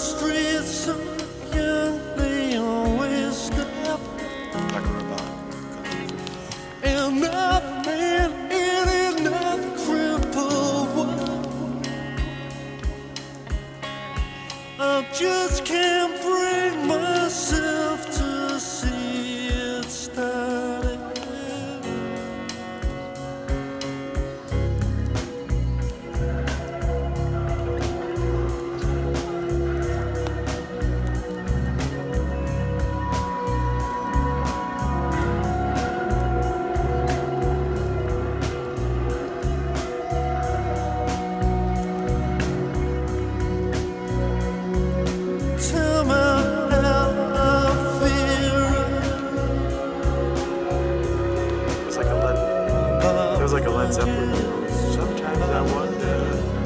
streets young they always in enough crippled world I just can't Was like a Led Zeppelin. Sometimes I wonder.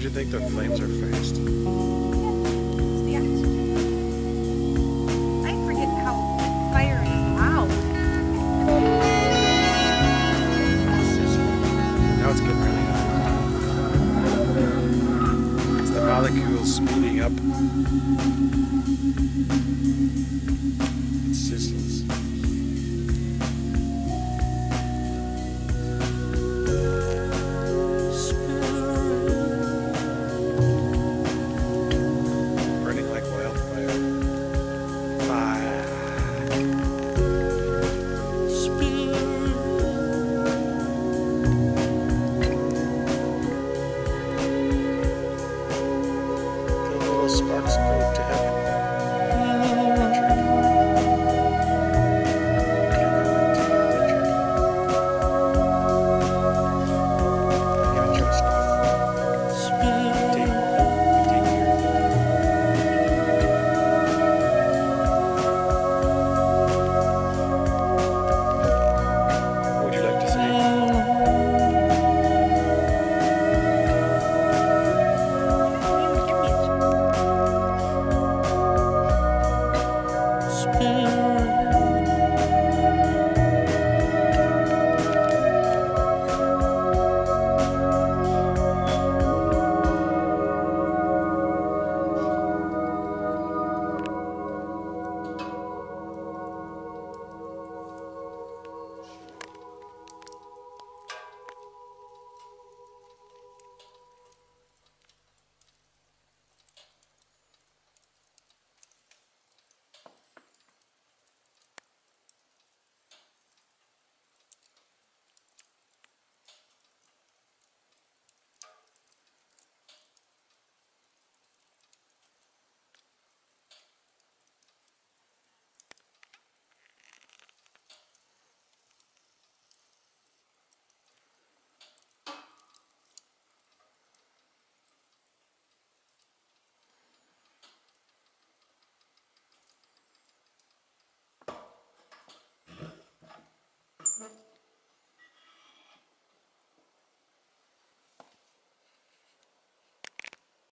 Don't you think the flames are fast? It's the oxygen. I forget how fire is loud. Now it's getting really hot. It's the molecules speeding up. It sizzles.